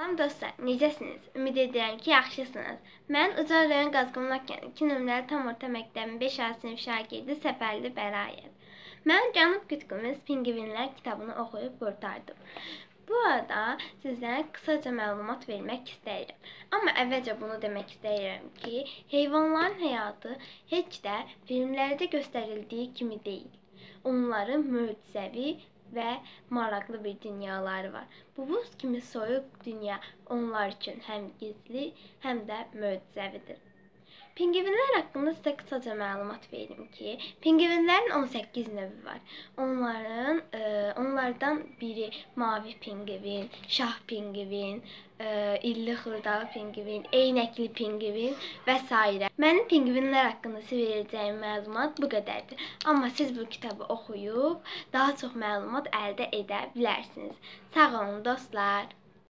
Salam dostlar, necəsiniz? Ümid edirəm ki, yaxşısınız. Mən Ucar rayon Qazqınlaq kəndi 2 nömrəli tam orta məktəbin 5 A sinif şagirdi Səfərli Bərayət. Mən Cənub Qütbümüz Pingvinlər kitabını oxuyub qurtardım. Bu arada sizlərə qısaca məlumat vermək istəyirəm. Amma əvvəlcə bunu demək istəyirəm ki, heyvanların həyatı heç də filmlərdə göstərildiyi kimi deyil. Onların möcüzəvi və maraqlı bir dünyaları var. Bu buz kimi soyuq dünya onlar üçün həm gizli, həm də möcüzəvidir. Pingvinlər haqqında sizə qısaca məlumat verim ki, pingvinlərin 18 növü var. Onların e, onlardan biri mavi pingvin, şah pingvin, e, illi xırdalı pingvin, eynəkli pingvin və s. Mənim pingvinlər haqqında sizə verəcəyim məlumat bu qədərdir. Amma siz bu kitabı oxuyub daha çox məlumat əldə edə bilərsiniz. Sağ olun dostlar.